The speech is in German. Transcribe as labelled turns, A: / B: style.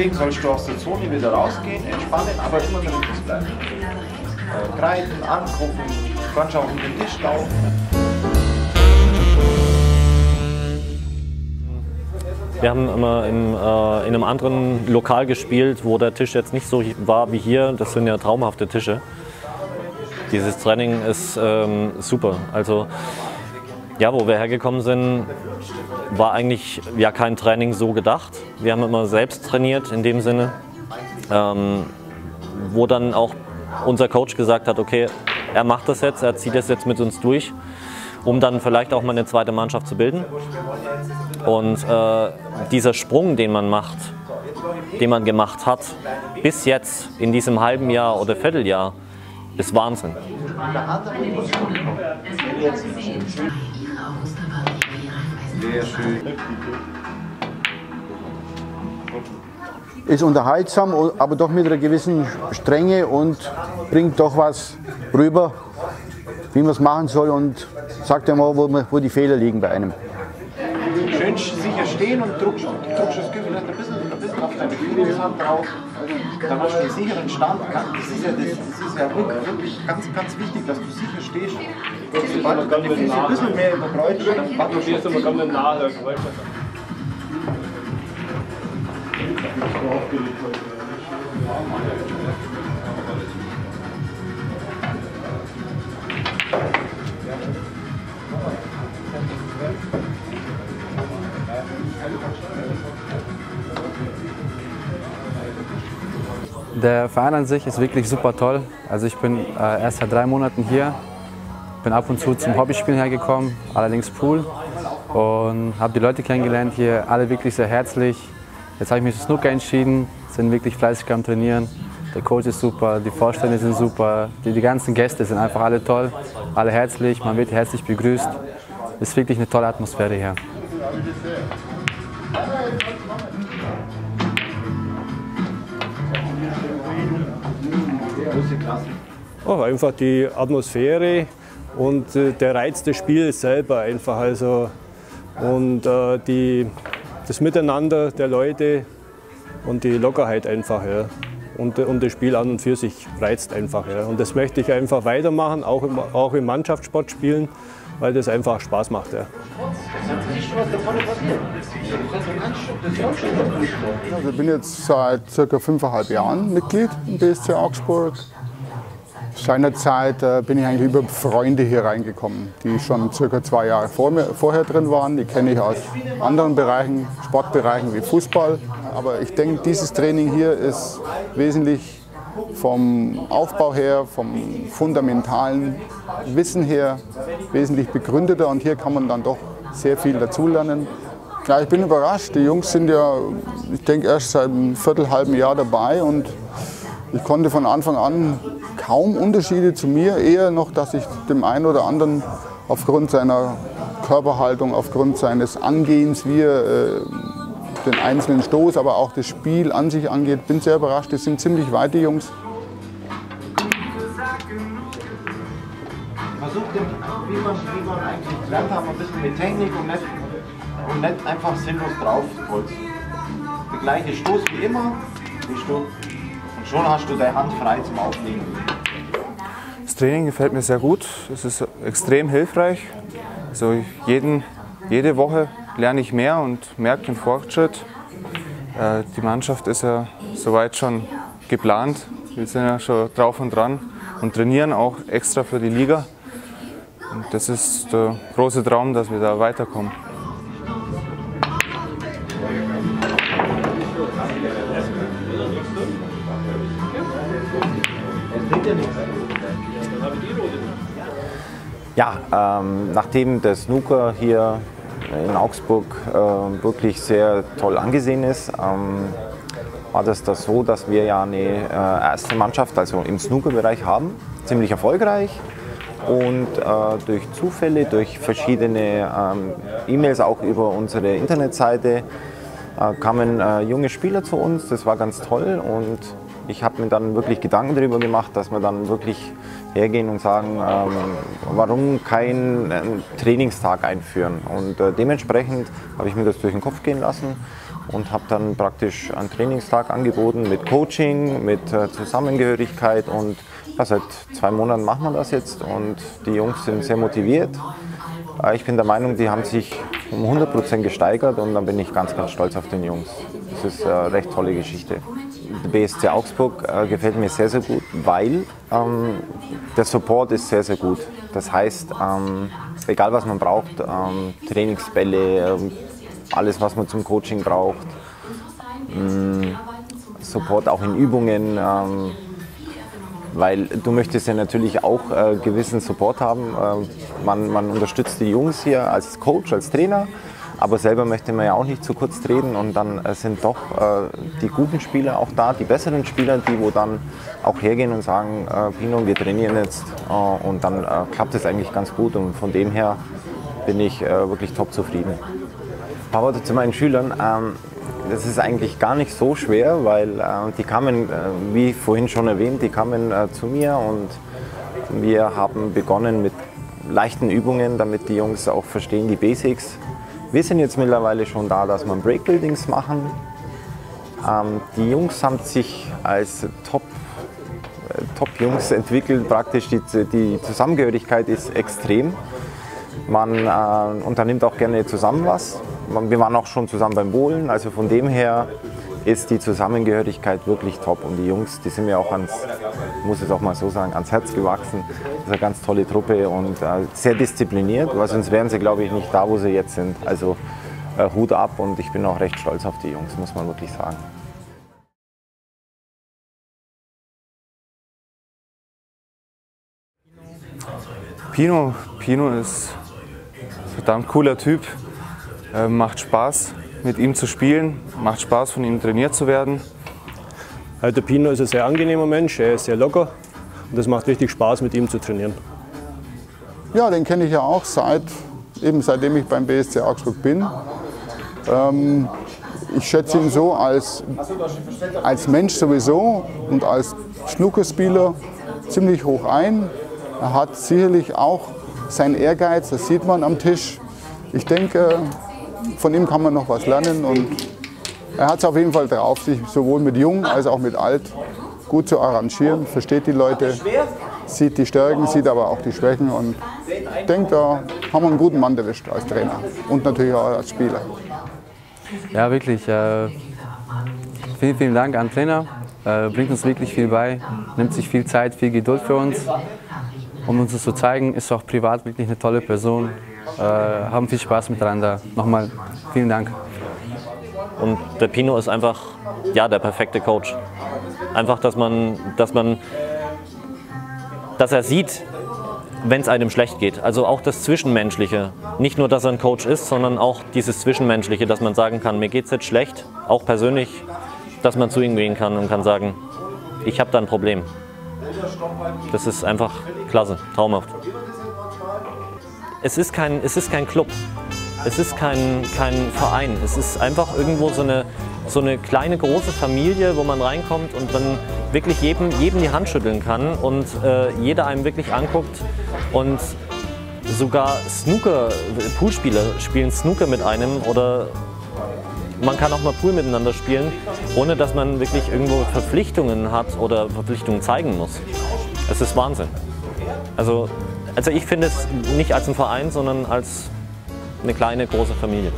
A: deswegen sollst du aus der Zone wieder rausgehen, entspannen, aber immer mit dem Fuß bleiben. Äh, greifen, angucken, kannst auch um den Tisch laufen.
B: Wir haben immer im, äh, in einem anderen Lokal gespielt, wo der Tisch jetzt nicht so war wie hier. Das sind ja traumhafte Tische. Dieses Training ist ähm, super. Also ja, wo wir hergekommen sind, war eigentlich ja kein Training so gedacht. Wir haben immer selbst trainiert in dem Sinne, ähm, wo dann auch unser Coach gesagt hat, okay, er macht das jetzt, er zieht das jetzt mit uns durch, um dann vielleicht auch mal eine zweite Mannschaft zu bilden. Und äh, dieser Sprung, den man macht, den man gemacht hat, bis jetzt in diesem halben Jahr oder Vierteljahr, ist Wahnsinn.
C: Ist unterhaltsam, aber doch mit einer gewissen Strenge und bringt doch was rüber, wie man es machen soll und sagt ja mal, wo, wo die Fehler liegen bei einem
A: schön sicher stehen und druckst, druckst das Gefühl ein bisschen, ein bisschen auf deine Führungshand drauf. Dann hast du einen sicheren Stand. Das ist ja, das ist ja wirklich ganz, ganz wichtig, dass du sicher stehst. Sobald du die Füße ein bisschen mehr überkreuzt, dann batterst du. Du immer ganz nahe, weißt du.
D: Der Verein an sich ist wirklich super toll. Also ich bin äh, erst seit drei Monaten hier, bin ab und zu zum Hobbyspielen hergekommen, allerdings Pool und habe die Leute kennengelernt hier, alle wirklich sehr herzlich. Jetzt habe ich mich für Snooker entschieden, sind wirklich fleißig am Trainieren. Der Coach ist super, die Vorstände sind super, die, die ganzen Gäste sind einfach alle toll, alle herzlich, man wird herzlich begrüßt. Es ist wirklich eine tolle Atmosphäre hier.
E: Oh, einfach die Atmosphäre und äh, der Reiz des Spiels selber einfach. Also, und äh, die, das Miteinander der Leute und die Lockerheit einfach. Ja. Und, und das Spiel an und für sich reizt einfach. Ja. Und das möchte ich einfach weitermachen, auch im, auch im Mannschaftssport spielen, weil das einfach Spaß macht. Ja.
C: Also ich bin jetzt seit circa fünfeinhalb Jahren Mitglied im BSC Augsburg. Seinerzeit äh, bin ich eigentlich über Freunde hier reingekommen, die schon circa zwei Jahre vor mir, vorher drin waren. Die kenne ich aus anderen Bereichen, Sportbereichen wie Fußball. Aber ich denke, dieses Training hier ist wesentlich vom Aufbau her, vom fundamentalen Wissen her wesentlich begründeter und hier kann man dann doch sehr viel dazulernen. Ja, ich bin überrascht. Die Jungs sind ja, ich denke, erst seit einem viertelhalben Jahr dabei und ich konnte von Anfang an kaum Unterschiede zu mir, eher noch, dass ich dem einen oder anderen aufgrund seiner Körperhaltung, aufgrund seines Angehens, wie er äh, den einzelnen Stoß, aber auch das Spiel an sich angeht, bin sehr überrascht. Das sind ziemlich weite Jungs.
A: Versucht, wie man, wie man eigentlich gelernt haben, ein bisschen mit Technik und nicht, und nicht einfach sinnlos drauf holst. Der gleiche Stoß wie immer, du, und schon hast du deine Hand frei zum Auflegen.
F: Das Training gefällt mir sehr gut. Es ist extrem hilfreich. Also jeden, jede Woche lerne ich mehr und merke den Fortschritt. Äh, die Mannschaft ist ja soweit schon geplant. Wir sind ja schon drauf und dran und trainieren auch extra für die Liga. Und das ist der große Traum, dass wir da weiterkommen.
G: Ja, ähm, nachdem der Snooker hier in Augsburg äh, wirklich sehr toll angesehen ist, ähm, war das, das so, dass wir ja eine äh, erste Mannschaft, also im Snooker-Bereich haben, ziemlich erfolgreich. Und äh, durch Zufälle, durch verschiedene ähm, E-Mails, auch über unsere Internetseite, äh, kamen äh, junge Spieler zu uns. Das war ganz toll und ich habe mir dann wirklich Gedanken darüber gemacht, dass wir dann wirklich hergehen und sagen, ähm, warum keinen äh, Trainingstag einführen. Und äh, dementsprechend habe ich mir das durch den Kopf gehen lassen und habe dann praktisch einen Trainingstag angeboten mit Coaching, mit äh, Zusammengehörigkeit und ja, seit zwei Monaten machen wir das jetzt und die Jungs sind sehr motiviert. Äh, ich bin der Meinung, die haben sich um 100 Prozent gesteigert und dann bin ich ganz, ganz stolz auf den Jungs. Das ist eine recht tolle Geschichte. BSC Augsburg äh, gefällt mir sehr, sehr gut, weil ähm, der Support ist sehr, sehr gut. Das heißt, ähm, egal was man braucht, ähm, Trainingsbälle, ähm, alles was man zum Coaching braucht, ähm, Support auch in Übungen, ähm, weil du möchtest ja natürlich auch äh, gewissen Support haben. Äh, man, man unterstützt die Jungs hier als Coach, als Trainer aber selber möchte man ja auch nicht zu kurz treten und dann äh, sind doch äh, die guten Spieler auch da, die besseren Spieler, die wo dann auch hergehen und sagen, äh, Pino, wir trainieren jetzt und dann klappt es eigentlich ganz gut und von dem her bin ich wirklich top zufrieden. Ein paar Worte zu meinen Schülern. Ähm, das ist eigentlich gar nicht so schwer, weil die kamen, wie vorhin schon erwähnt, die kamen zu mir und wir haben begonnen mit leichten Übungen, damit die Jungs auch verstehen die Basics. Wir sind jetzt mittlerweile schon da, dass wir Breakbuildings machen. Ähm, die Jungs haben sich als Top, äh, Top-Jungs entwickelt, praktisch die, die Zusammengehörigkeit ist extrem. Man äh, unternimmt auch gerne zusammen was. Wir waren auch schon zusammen beim Bowlen, also von dem her ist die Zusammengehörigkeit wirklich top. Und die Jungs, die sind mir auch ans, muss es auch mal so sagen, ans Herz gewachsen. Das ist eine ganz tolle Truppe und äh, sehr diszipliniert, weil sonst wären sie, glaube ich, nicht da, wo sie jetzt sind. Also äh, Hut ab und ich bin auch recht stolz auf die Jungs, muss man wirklich sagen.
F: Pino, Pino ist ein verdammt cooler Typ, äh, macht Spaß mit ihm zu spielen. Macht Spaß, von ihm trainiert zu werden.
E: Also der Pino ist ein sehr angenehmer Mensch, er ist sehr locker und es macht richtig Spaß, mit ihm zu trainieren.
C: Ja, den kenne ich ja auch seit, eben seitdem ich beim BSC Augsburg bin. Ähm, ich schätze ihn so als, als Mensch sowieso und als Snookerspieler ziemlich hoch ein. Er hat sicherlich auch seinen Ehrgeiz, das sieht man am Tisch. Ich denke, von ihm kann man noch was lernen und er hat es auf jeden Fall drauf, sich sowohl mit Jung als auch mit Alt gut zu arrangieren, versteht die Leute, sieht die Stärken, sieht aber auch die Schwächen und ich denke, da haben wir einen guten Mann erwischt als Trainer und natürlich auch als Spieler.
D: Ja, wirklich. Äh, vielen, vielen Dank an den Trainer. Äh, bringt uns wirklich viel bei, nimmt sich viel Zeit, viel Geduld für uns. Um uns das zu zeigen, ist auch privat wirklich eine tolle Person äh, haben viel Spaß miteinander. Nochmal vielen Dank.
B: Und der Pino ist einfach ja, der perfekte Coach. Einfach, dass man, dass man, dass er sieht, wenn es einem schlecht geht. Also auch das Zwischenmenschliche. Nicht nur, dass er ein Coach ist, sondern auch dieses Zwischenmenschliche, dass man sagen kann, mir geht es jetzt schlecht, auch persönlich, dass man zu ihm gehen kann und kann sagen, ich habe da ein Problem. Das ist einfach klasse, traumhaft es ist kein, es ist kein Club, es ist kein, kein Verein, es ist einfach irgendwo so eine, so eine kleine, große Familie, wo man reinkommt und dann wirklich jedem, jedem die Hand schütteln kann und äh, jeder einem wirklich anguckt und sogar Snooker, Poolspieler spielen Snooker mit einem oder man kann auch mal Pool miteinander spielen, ohne dass man wirklich irgendwo Verpflichtungen hat oder Verpflichtungen zeigen muss. Es ist Wahnsinn. Also also ich finde es nicht als ein Verein, sondern als eine kleine, große Familie.